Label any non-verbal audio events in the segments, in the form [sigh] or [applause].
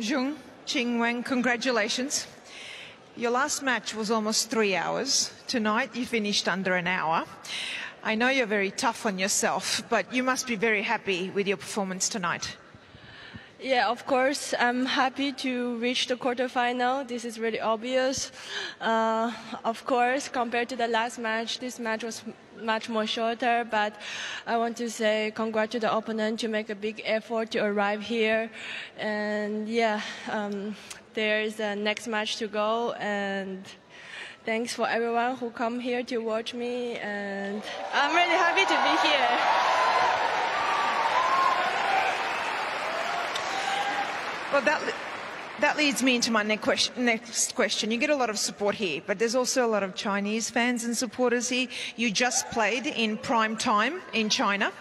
Zheng Qinwen, congratulations. Your last match was almost three hours. Tonight you finished under an hour. I know you're very tough on yourself, but you must be very happy with your performance tonight. Yeah, of course. I'm happy to reach the quarterfinal. This is really obvious. Uh, of course, compared to the last match, this match was much more shorter, but I want to say congrats to the opponent to make a big effort to arrive here. And yeah, um, there's a next match to go and thanks for everyone who come here to watch me and I'm really happy to be here. Well, that, that leads me into my next question, next question. You get a lot of support here, but there's also a lot of Chinese fans and supporters here. You just played in prime time in China.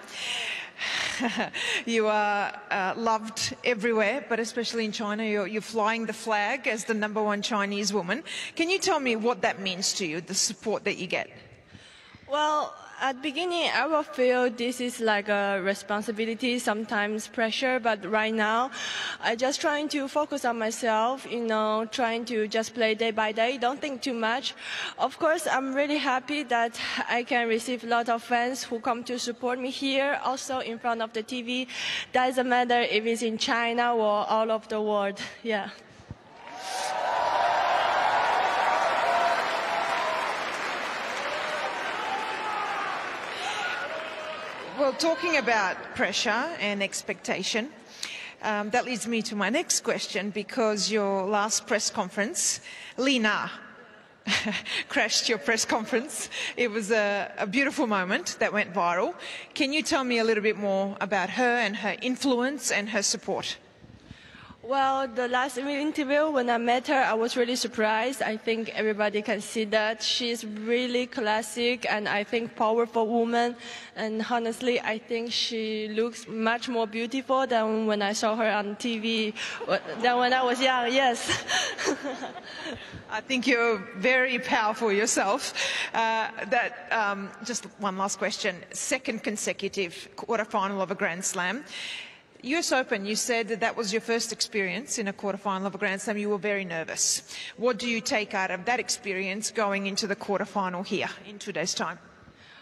[laughs] you are uh, loved everywhere, but especially in China, you're, you're, flying the flag as the number one Chinese woman. Can you tell me what that means to you, the support that you get? Well, at beginning, I will feel this is like a responsibility, sometimes pressure, but right now, I just trying to focus on myself, you know, trying to just play day by day, don't think too much. Of course, I'm really happy that I can receive a lot of fans who come to support me here, also in front of the TV. Doesn't matter if it's in China or all over the world, yeah. Well, talking about pressure and expectation, um, that leads me to my next question because your last press conference, Li Na, [laughs] crashed your press conference. It was a, a, beautiful moment that went viral. Can you tell me a little bit more about her and her influence and her support? Well, the last interview when I met her, I was really surprised. I think everybody can see that she's really classic and I think powerful woman. And honestly, I think she looks much more beautiful than when I saw her on TV, than when I was young. Yes. [laughs] I think you're very powerful yourself. Uh, that um, just one last question. Second consecutive quarterfinal of a Grand Slam. US Open, you said that that was your first experience in a quarterfinal of a Grand Slam. You were very nervous. What do you take out of that experience going into the quarterfinal here in two days' time?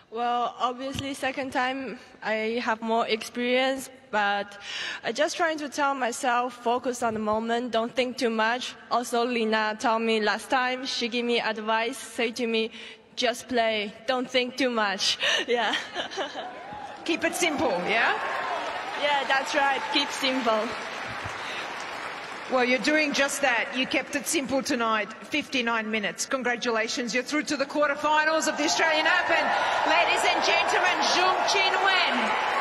Well, obviously, second time I have more experience, but I just trying to tell myself, focus on the moment, don't think too much. Also, Li Na told me last time, she gave me advice, say to me, just play, don't think too much. [laughs] Yeah. Keep it simple, yeah? Yeah, that's right. Keep simple. Well, you're doing just that. You kept it simple tonight. 59 minutes. Congratulations. You're through to the quarterfinals of the Australian Open. Ladies and gentlemen, Zhong Chin Wen.